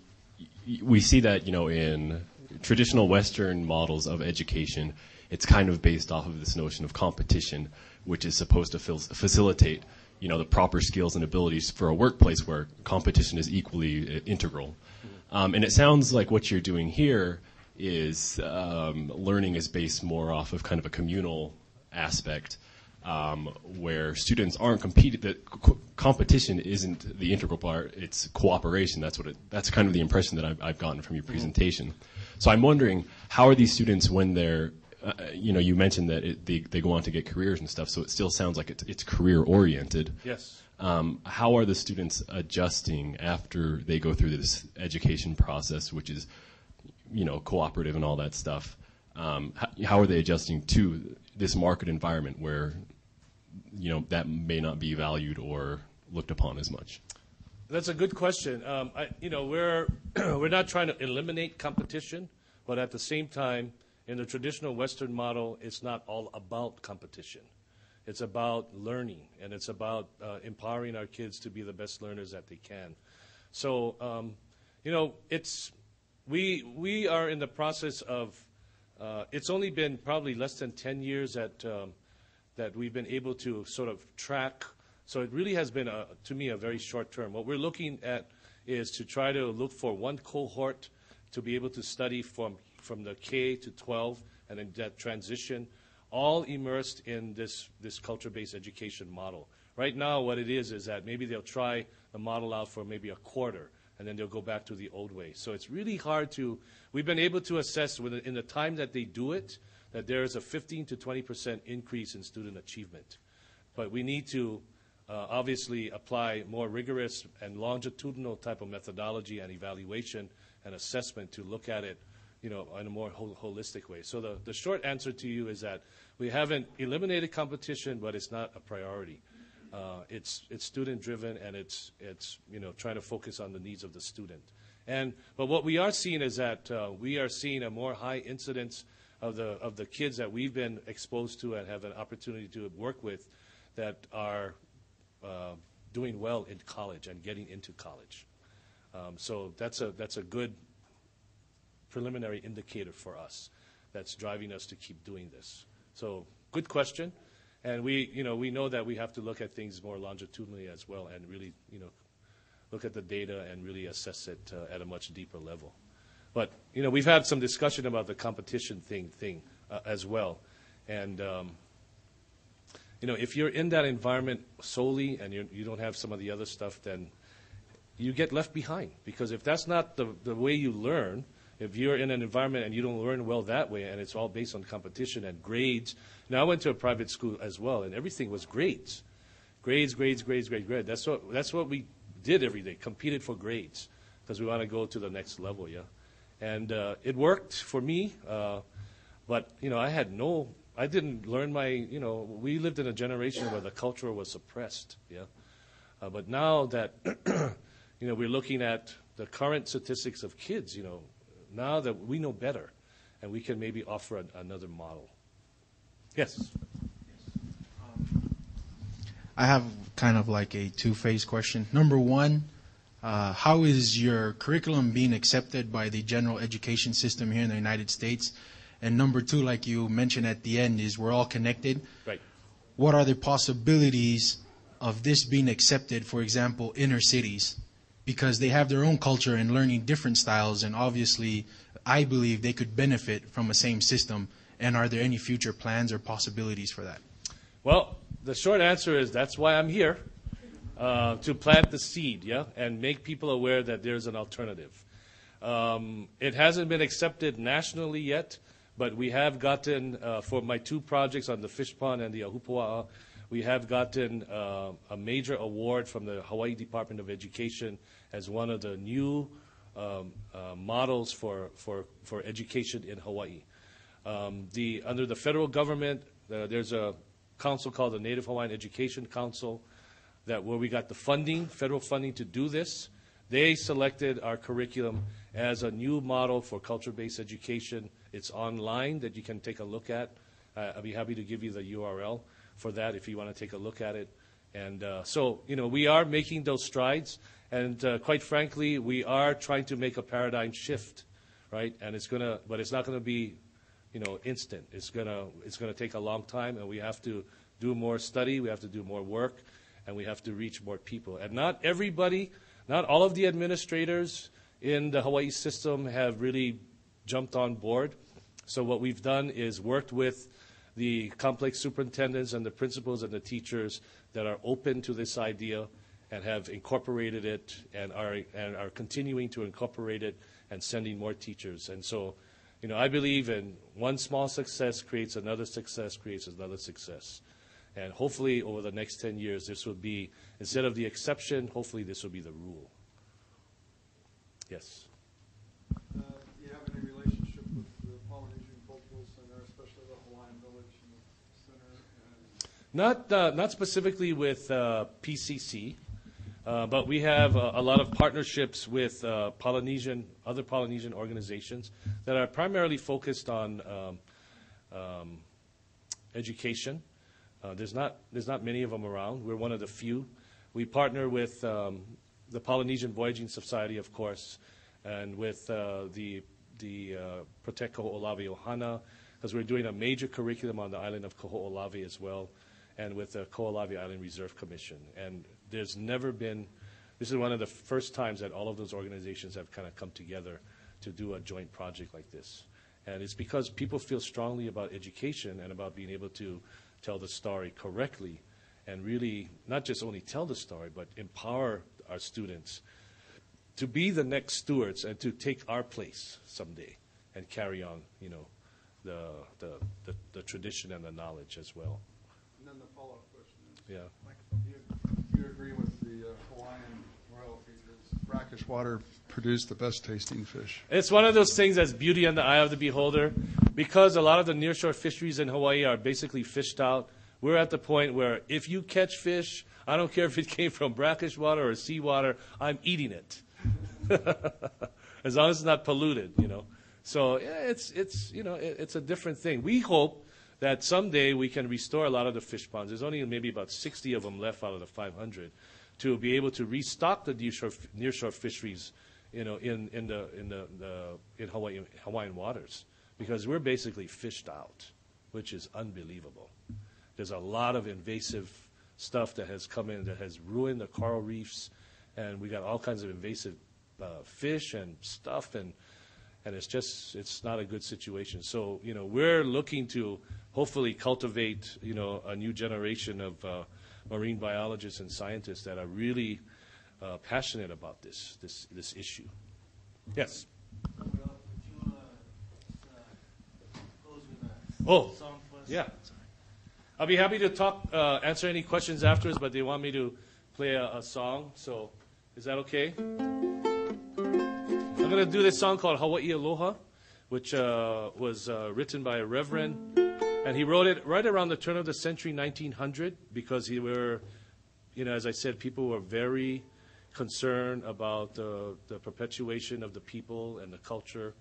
we see that you know in traditional Western models of education, it's kind of based off of this notion of competition, which is supposed to fil- facilitate you know the proper skills and abilities for a workplace where competition is equally uh, integral. Um, and it sounds like what you're doing here is um, learning is based more off of kind of a communal aspect, um, where students aren't competing. The co- competition isn't the integral part; it's cooperation. That's what it. That's kind of the impression that I've, I've gotten from your presentation. So I'm wondering, how are these students when they're uh, you know, you mentioned that it, they, they go on to get careers and stuff, so it still sounds like it's, it's career oriented. Yes. Um, how are the students adjusting after they go through this education process, which is, you know, cooperative and all that stuff? Um, how, how are they adjusting to this market environment where, you know, that may not be valued or looked upon as much? That's a good question. Um, I, you know, we're we're not trying to eliminate competition, but at the same time, in the traditional Western model, it's not all about competition. It's about learning, and it's about uh, empowering our kids to be the best learners that they can. So, um, you know, it's we we are in the process of. Uh, it's only been probably less than 10 years that um, that we've been able to sort of track. So it really has been, a, to me, a very short term. What we're looking at is to try to look for one cohort to be able to study from from the K to 12 and then that transition, all immersed in this, this culture-based education model. Right now, what it is is that maybe they'll try the model out for maybe a quarter, and then they'll go back to the old way. So it's really hard to. We've been able to assess in the time that they do it that there is a 15 to 20 percent increase in student achievement. But we need to uh, obviously apply more rigorous and longitudinal type of methodology and evaluation and assessment to look at it you know, in a more hol- holistic way. So the, the short answer to you is that we haven't eliminated competition, but it's not a priority. Uh, it's it's student driven and it's it's you know trying to focus on the needs of the student. And but what we are seeing is that uh, we are seeing a more high incidence of the of the kids that we've been exposed to and have an opportunity to work with that are uh, doing well in college and getting into college. Um, so that's a that's a good preliminary indicator for us that's driving us to keep doing this. So good question. And we, you know, we know that we have to look at things more longitudinally as well and really, you know, look at the data and really assess it uh, at a much deeper level. But, you know, we've had some discussion about the competition thing, thing uh, as well. And, um, you know, if you're in that environment solely and you're, you do not have some of the other stuff, then you get left behind. Because if that's not the, the way you learn, if you're in an environment and you don't learn well that way and it's all based on competition and grades. Now, I went to a private school as well, and everything was grades. Grades, grades, grades, grades, grades. That's what, that's what we did every day, competed for grades because we want to go to the next level, yeah. And uh, it worked for me, uh, but, you know, I had no, I didn't learn my, you know, we lived in a generation where the culture was suppressed, yeah. Uh, but now that, you know, we're looking at the current statistics of kids, you know, now that we know better, and we can maybe offer a, another model. Yes. I have kind of like a two-phase question. Number one, uh, how is your curriculum being accepted by the general education system here in the United States? And number two, like you mentioned at the end, is we're all connected. Right. What are the possibilities of this being accepted, for example, inner cities? Because they have their own culture and learning different styles, and obviously, I believe they could benefit from a same system. And are there any future plans or possibilities for that? Well, the short answer is that's why I'm here uh, to plant the seed, yeah, and make people aware that there's an alternative. Um, it hasn't been accepted nationally yet, but we have gotten uh, for my two projects on the fish pond and the Ahupua'a, we have gotten uh, a major award from the Hawaii Department of Education as one of the new um, uh, models for, for, for education in Hawaii. Um, the, under the federal government, uh, there's a council called the Native Hawaiian Education Council that where we got the funding, federal funding to do this. They selected our curriculum as a new model for culture-based education. It's online that you can take a look at. Uh, I'll be happy to give you the URL for that if you want to take a look at it. And uh, so, you know, we are making those strides. And uh, quite frankly, we are trying to make a paradigm shift, right? And it's going to, but it's not going to be, you know, instant. It's going to, it's going to take a long time, and we have to do more study, we have to do more work, and we have to reach more people. And not everybody, not all of the administrators in the Hawaii system have really jumped on board. So what we've done is worked with the complex superintendents and the principals and the teachers that are open to this idea and have incorporated it and are, and are continuing to incorporate it and sending more teachers. And so, you know, I believe in one small success creates another success, creates another success. And hopefully, over the next 10 years, this will be, instead of the exception, hopefully this will be the rule. Yes. Uh, do you have any relationship with the Polynesian Cultural Center, especially the Hawaiian Village Center? Not, uh, not specifically with uh, PCC. Uh, but we have a, a, lot of partnerships with uh, Polynesian, other Polynesian organizations that are primarily focused on um, um, education. Uh, there's not there's not many of them around. We're one of the few. We partner with um, the Polynesian Voyaging Society, of course, and with uh, the the uh, Protect Kaho'olawe Ohana, because we're doing a major curriculum on the island of Kaho'olawe as well, and with the Kaho'olawe Island Reserve Commission. And there's never been, this is one of the first times that all of those organizations have kind of come together to do a joint project like this. And it's because people feel strongly about education and about being able to tell the story correctly and really not just only tell the story, but empower our students to be the next stewards and to take our place someday and carry on, you know, the, the, the, the tradition and the knowledge as well. And then the follow-up question is, Yeah. do you, do you agree with the uh, Hawaiian royalty? Does brackish water produce the best tasting fish? It's one of those things that's beauty in the eye of the beholder. Because a lot of the nearshore fisheries in Hawaii are basically fished out, we're at the point where if you catch fish, I don't care if it came from brackish water or seawater, I'm eating it. as long as it's not polluted, you know. So yeah, it's it's you know it, it's a different thing. We hope that someday we can restore a lot of the fish ponds. There's only maybe about 60 of them left out of the 500 to be able to restock the nearshore nearshore fisheries, you know, in in the in the, the in Hawaii Hawaiian waters because we're basically fished out, which is unbelievable. There's a lot of invasive stuff that has come in that has ruined the coral reefs, and we got all kinds of invasive uh, fish and stuff, and and it's just it's not a good situation. So you know we're looking to hopefully cultivate you know a new generation of uh, marine biologists and scientists that are really uh, passionate about this this this issue. Yes. Well, you uh, close with a Oh, song for us? yeah. I'll be happy to talk, uh, answer any questions afterwards, but they want me to play a, a song. So, is that okay? I'm going to do this song called Hawaii Aloha, which uh, was uh, written by a reverend, and he wrote it right around the turn of the century, 1900, because he were, you know, as I said, people were very concerned about uh, the perpetuation of the people and the culture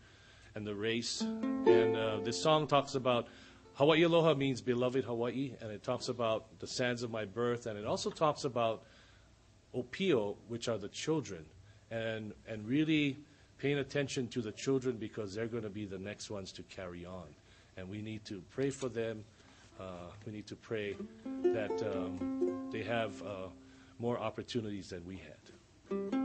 and the race. And uh, this song talks about Hawaii Aloha means beloved Hawaii, and it talks about the sands of my birth, and it also talks about Opio, which are the children, and and really paying attention to the children because they're going to be the next ones to carry on, and we need to pray for them. Uh, we need to pray that um, they have uh, more opportunities than we had.